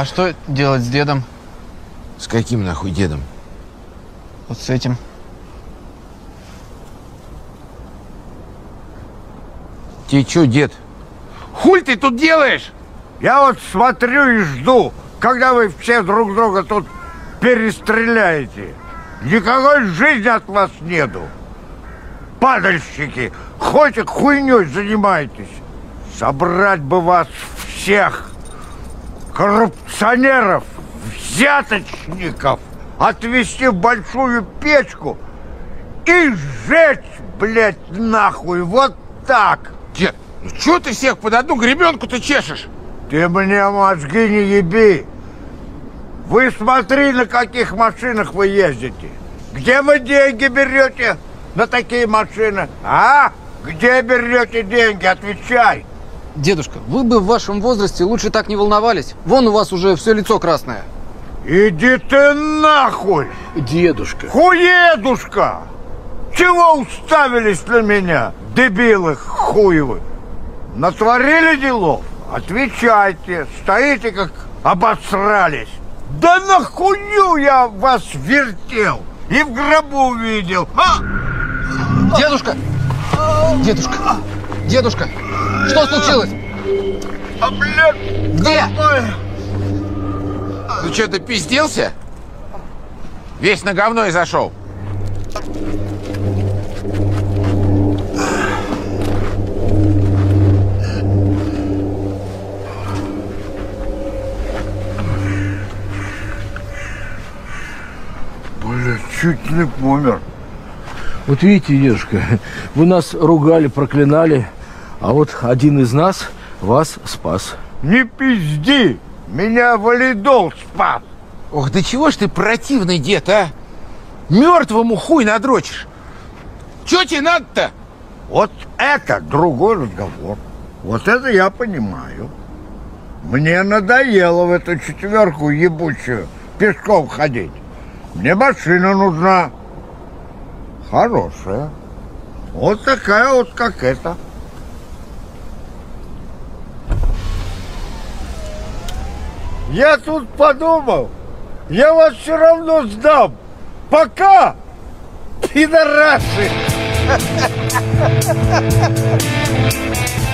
А что делать с дедом? С каким нахуй дедом? Вот с этим. Тебе что, дед? Хуль ты тут делаешь? Я вот смотрю и жду, когда вы все друг друга тут перестреляете. Никакой жизни от вас нету. Падальщики, хоть и хуйней занимаетесь. Собрать бы вас всех, коррупционеров, взяточников, отвезти в большую печку и сжечь, блядь, нахуй, вот так. Дед, ну что ты всех под одну гребенку-то чешешь? Ты мне мозги не еби. Вы смотри, на каких машинах вы ездите. Где вы деньги берете на такие машины? А? Где берете деньги? Отвечай. Дедушка, вы бы в вашем возрасте лучше так не волновались. Вон у вас уже все лицо красное. Иди ты нахуй! Дедушка. Хуедушка! Чего уставились на меня, дебилы хуевы? Натворили делов? Отвечайте. Стоите, как обосрались. Да нахую я вас вертел и в гробу видел. А? Дедушка! Дедушка! Дедушка! Что случилось? А, блядь, Где? Ну что, ты пизделся? Весь на говно и зашел. Блядь, чуть не помер. Вот видите, дедушка, вы нас ругали, проклинали, а вот один из нас вас спас. Не пизди! Меня валидол спас! Ох, да чего ж ты противный дед, а? Мертвому хуй надрочишь. Че тебе надо-то? Вот это другой разговор. Вот это я понимаю. Мне надоело в эту четверку ебучую пешком ходить. Мне машина нужна. Хорошая. Вот такая вот, как эта. Я тут подумал, я вас все равно сдам. Пока, пидорасы!